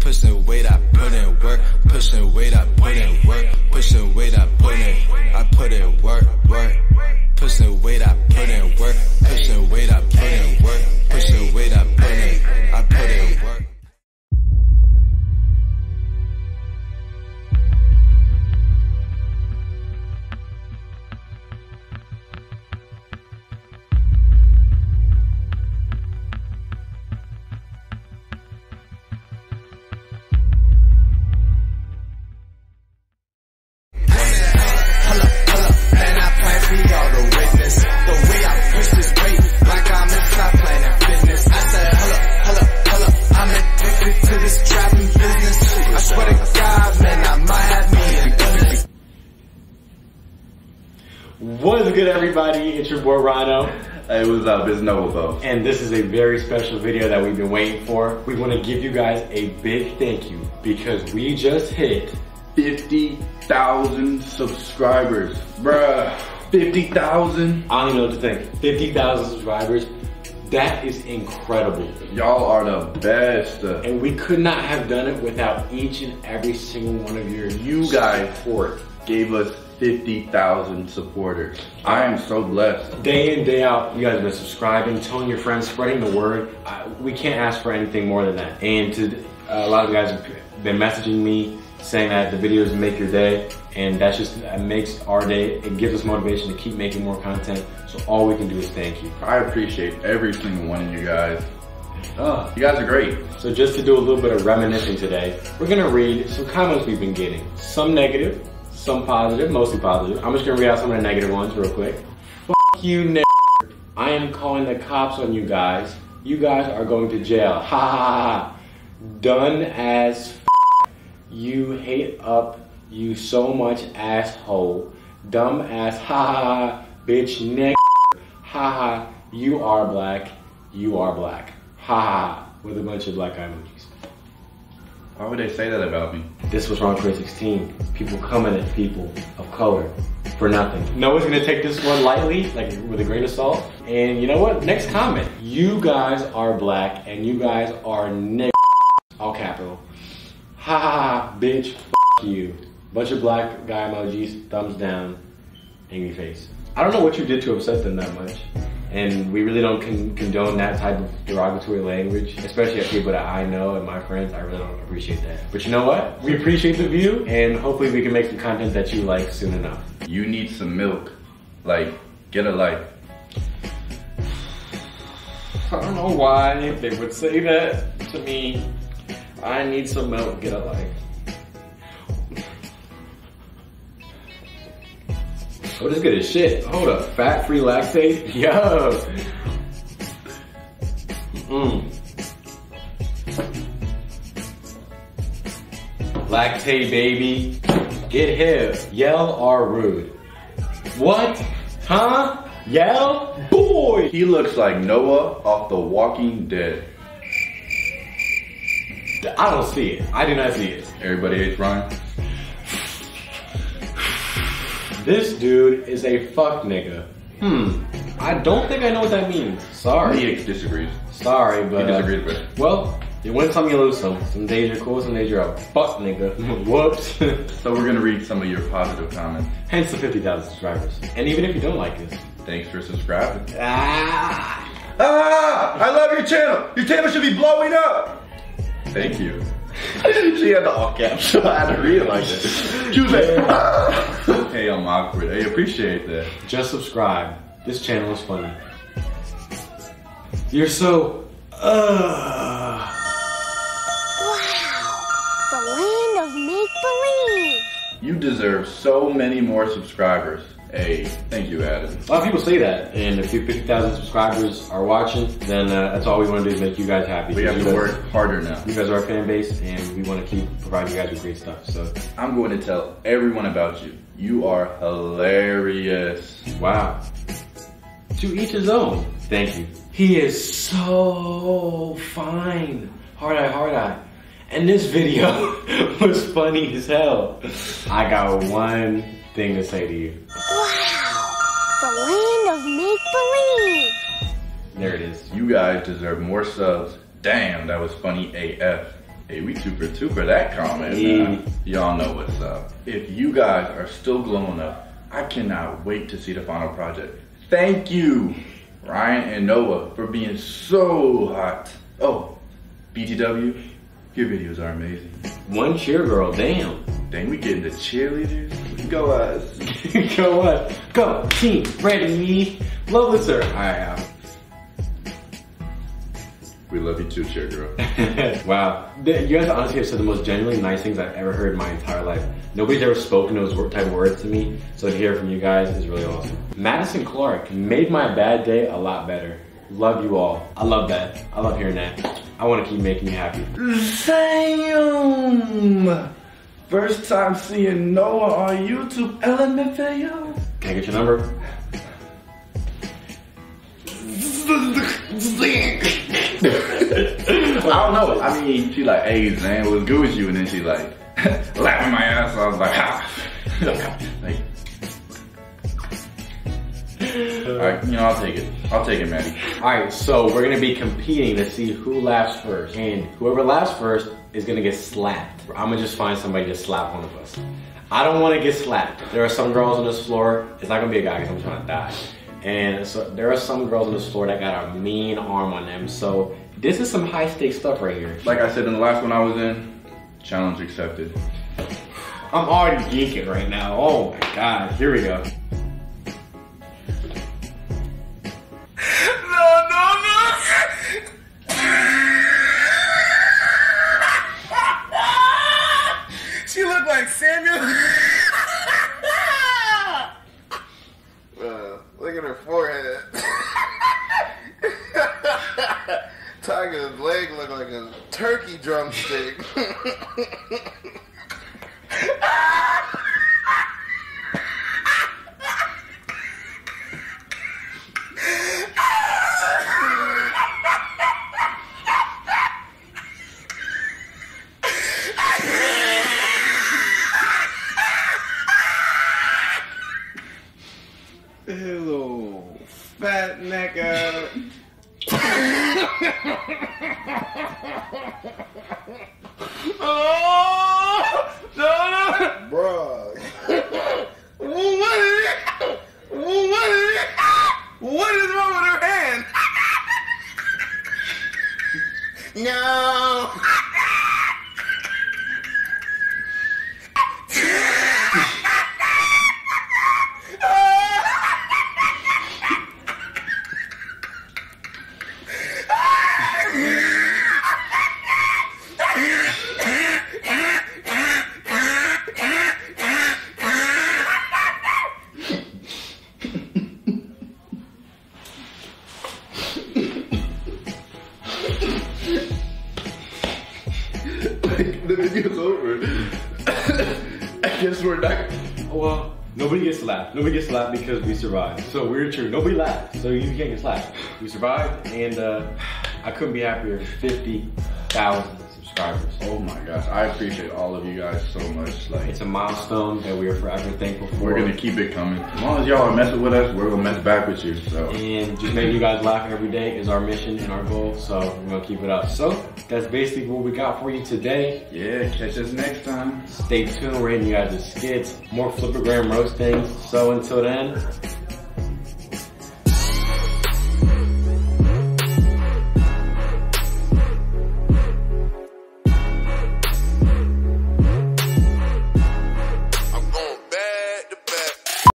Pushing weight, I put in work. Pushing weight, I put in work. Pushing weight, I put in. I put in work, work. Pushing weight, I put in work. Pushing weight, I put in work. Pushing weight, I put in. I put in work. What is good, everybody? It's your boy Rhino, Hey, what's up? It's Noah Bo. and this is a very special video that we've been waiting for. We want to give you guys a big thank you because we just hit 50,000 subscribers. Bruh, 50,000? I don't even know what to think. 50,000 subscribers. That is incredible. Y'all are the best. And we could not have done it without each and every single one of your You guys support. gave us 50,000 supporters. I am so blessed. Day in, day out, you guys have been subscribing, telling your friends, spreading the word. Uh, we can't ask for anything more than that. And to uh, a lot of you guys have been messaging me saying that the videos make your day, and that's just that makes our day. It gives us motivation to keep making more content. So all we can do is thank you. I appreciate every single one of you guys. Uh, You guys are great. so just to do a little bit of reminiscing today, we're gonna read some comments we've been getting. Some negative, some positive, mostly positive. I'm just gonna read out some of the negative ones real quick. Fuck you, n- I am calling the cops on you guys. You guys are going to jail. Ha ha ha. Done as f- you hate up you so much asshole. Dumb ass ha ha ha. Bitch neck. Ha ha. You are black. You are black. Ha ha. ha. With a bunch of black eye emojis. Why would they say that about me? This was wrong 2016. People coming at people of color for nothing. No one's gonna take this one lightly, like with a grain of salt. And you know what? Next comment. You guys are black and you guys are nigg all capital. Ha ha ha, bitch, f you. Bunch of black guy emojis, thumbs down, angry face. I don't know what you did to upset them that much. And we really don't con- condone that type of derogatory language, especially at people that I know and my friends. I really don't appreciate that. But you know what? We appreciate the view, and hopefully we can make some content that you like soon enough. You need some milk. Like, get a life. I don't know why they would say that to me. I need some milk, get a life. Oh, this good as shit. Hold up, fat-free lactate? Yo! Mmm. Lactate, baby. Get hip. Yell or rude. What? Huh? Yell? Boy! He looks like Noah off The Walking Dead. I don't see it. I do not see it. Everybody hates Ryan? This dude is a fuck nigga. Hmm. I don't think I know what that means. Sorry. He disagrees. Sorry, but. uh, disagrees with it. well, you win some, you lose some. Some days you're cool, some days you're a fuck nigga. Whoops. So we're gonna read some of your positive comments. Hence the 50,000 subscribers. And even if you don't like this. Thanks for subscribing. Ah! Ah! I love your channel! Your channel should be blowing up! Thank you. she had the all caps, so I had to read it like that. She was like, ah! Hey, I'm awkward. I appreciate that. Just subscribe. This channel is funny. You're so. Uh. Wow, the land of make believe. You deserve so many more subscribers. Hey, thank you, Adam. A lot of people say that, and if you 50,000 subscribers are watching, then uh, that's all we want to do is make you guys happy. We have You to guys- work harder now. You guys are our fan base, and we want to keep providing you guys with great stuff. So, I'm going to tell everyone about you. You are hilarious. wow. To each his own. Thank you. He is so fine. Hard eye, hard eye. And this video was funny as hell. I got one thing to say to you. Wow, the land of make believe. There it is. You guys deserve more subs, Damn, that was funny AF. Hey, we super for two for that comment. Yeah. man. Y'all know what's up. If you guys are still glowing up, I cannot wait to see the final project. Thank you, Ryan and Noah, for being so hot. Oh, BTW, your videos are amazing. One cheer girl, damn. Dang, we getting the cheerleaders. Go us. Go what? Go, team, ready. Love with sir. Alright, um, We love you too, cheer girl. wow. The- You guys honestly have said the most genuinely nice things I've ever heard in my entire life. Nobody's ever spoken those wor- type of words to me, so to hear from you guys is really awesome. Madison Clark made my bad day a lot better. Love you all. I love that. I love hearing that. I want to keep making you happy. Damn! First time seeing Noah on YouTube, LMFAO. Can I get your number? I don't know. I mean, she like, hey, man, what's good with you? And then she like, laughing my ass off. I was like, ha. like, Alright, you know, I'll take it. I'll take it, Maddie. Alright, so we're gonna be competing to see who laughs first. And whoever laughs first is gonna get slapped. I'm gonna just find somebody to slap one of us. I don't wanna get slapped. There are some girls on this floor, it's not gonna be a guy because I'm trying to die. And so there are some girls on this floor that got a mean arm on them. So this is some high stakes stuff right here. Like I said in the last one I was in, challenge accepted. I'm already geeking right now. Oh my god, here we go. Hello, fat necker. oh, no, no. Bruh. what is it? What is it? What is wrong with her hand? no. The video's over. I guess we're not. Well, nobody gets slapped. Nobody gets slapped because we survived. So we're true. Nobody laughed. So you can't get slapped. We survived, and uh, I couldn't be happier. Fifty thousand subscribers. Oh my gosh, I appreciate all of you guys so much. Like, It's a milestone that we are forever thankful for. we're gonna keep it coming. As long as y'all are messing with us, we're gonna mess back with you. So, and just making you guys laugh every day is our mission and our goal. So we're gonna keep it up. So that's basically what we got for you today. yeah, catch us next time. Stay tuned. We're hitting you guys with skits, more Flipagram roastings. So until then,